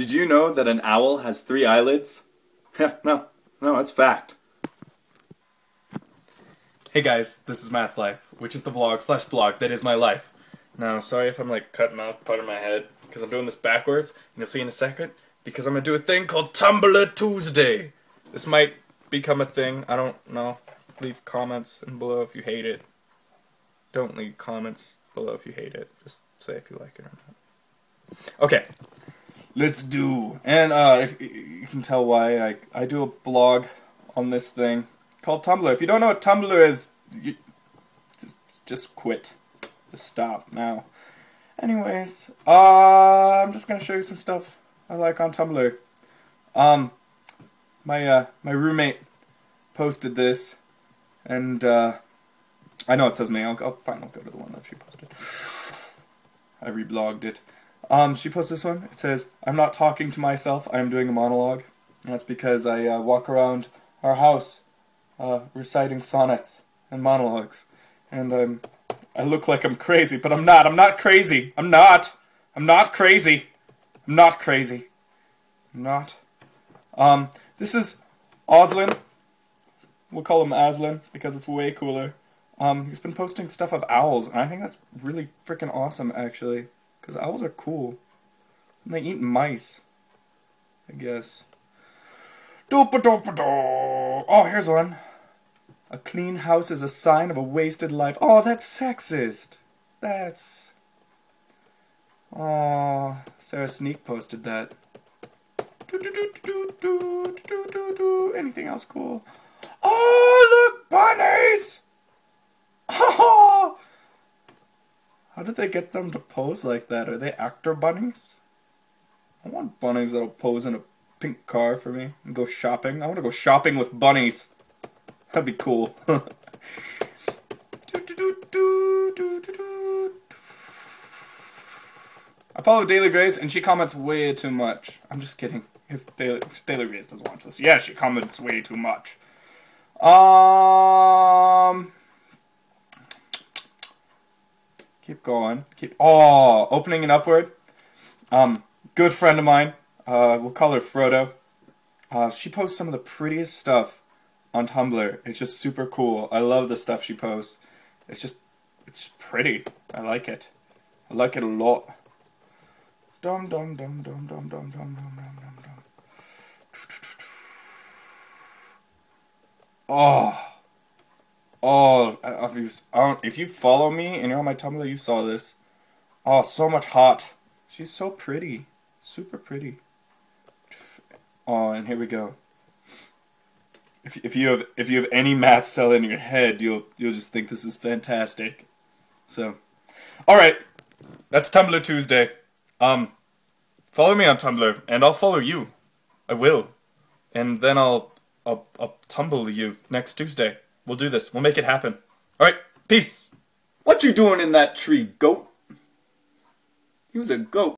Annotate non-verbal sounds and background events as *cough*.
Did you know that an owl has three eyelids? Yeah, *laughs* no, no, that's fact. Hey guys, this is Matt's life, which is the vlog slash blog that is my life. Now, sorry if I'm like cutting off part of my head, because I'm doing this backwards, and you'll see in a second, because I'm gonna do a thing called Tumblr Tuesday. This might become a thing, I don't know. Leave comments and below if you hate it. Don't leave comments below if you hate it. Just say if you like it or not. Okay, let's do. And uh, if you can tell why I I do a blog on this thing called Tumblr. If you don't know what Tumblr is, you, just just quit. Just stop now. Anyways, uh, I'm just gonna show you some stuff I like on Tumblr. Um, my uh, my roommate posted this, and uh, I know it says me. I'll, I'll fine. I'll go to the one that she posted. I reblogged it. Um, she posted this one. It says, "I'm not talking to myself. I am doing a monologue. And that's because I uh, walk around our house, uh, reciting sonnets and monologues, and I'm I look like I'm crazy, but I'm not. I'm not crazy. I'm not. I'm not crazy. I'm not crazy. I'm not. Um, this is Oslin. We'll call him Aslin because it's way cooler. Um, he's been posting stuff of owls, and I think that's really freaking awesome, actually. Because owls are cool. And they eat mice. I guess. Oh, here's one. A clean house is a sign of a wasted life. Oh, that's sexist. That's. Oh, Sarah Sneak posted that. Anything else cool? Oh, look, bunnies! Oh! How did they get them to pose like that? Are they actor bunnies? I want bunnies that'll pose in a pink car for me and go shopping. I want to go shopping with bunnies. That'd be cool. *laughs* I follow Daily Grace and she comments way too much. I'm just kidding. If Daily, Daily Grace doesn't watch this. Yeah, she comments way too much. Um... Keep going. Keep... Oh, opening and upward. Um, good friend of mine. Uh, we'll call her Frodo. Uh, she posts some of the prettiest stuff on Tumblr. It's just super cool. I love the stuff she posts. It's just, it's pretty. I like it. I like it a lot. Dum dum dum dum dum dum dum dum dum dum. Oh. Oh, if you, if you follow me and you're on my Tumblr, you saw this. Oh, so much hot. She's so pretty. Super pretty. Oh, and here we go. If, if you have if you have any math cell in your head, you'll you'll just think this is fantastic. So, all right, that's Tumblr Tuesday. Um, follow me on Tumblr, and I'll follow you. I will, and then I'll I'll, I'll tumble you next Tuesday. We'll do this. We'll make it happen. All right, peace. What you doing in that tree, goat? He was a goat.